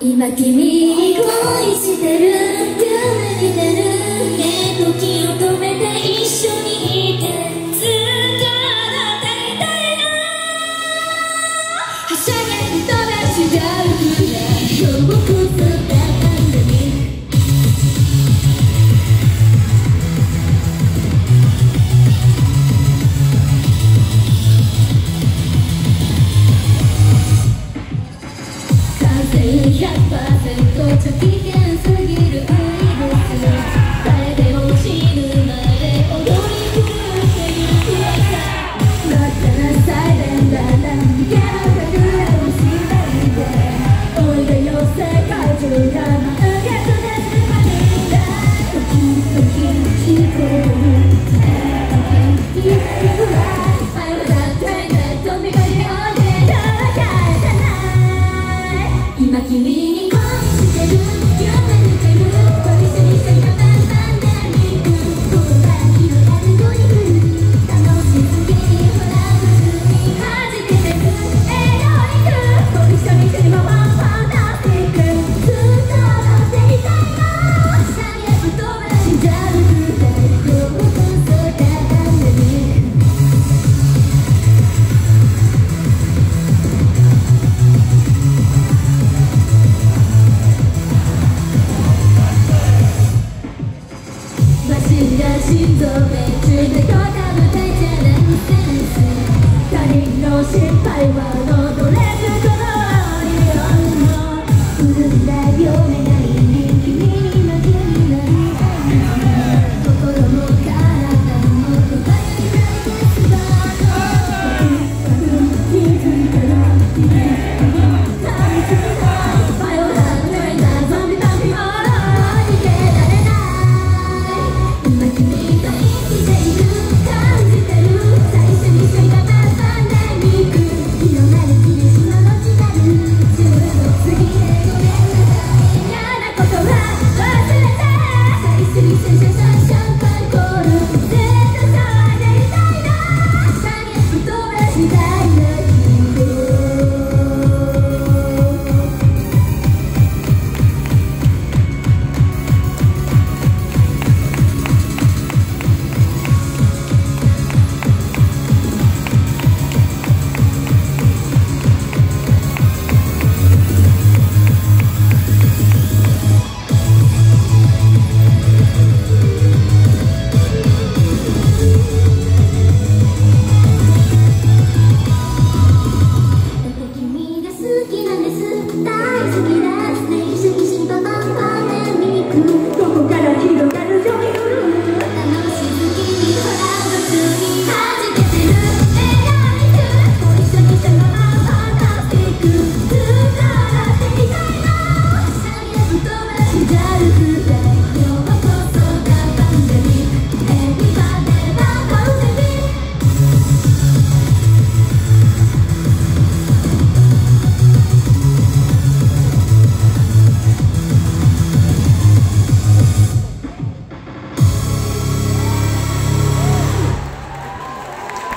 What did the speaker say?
今君恋してる夢に出るね時を止めて一緒にいて疲れていたいなはしゃげると違うくらい遠くすっ100%ちょ危険すぎる 心配は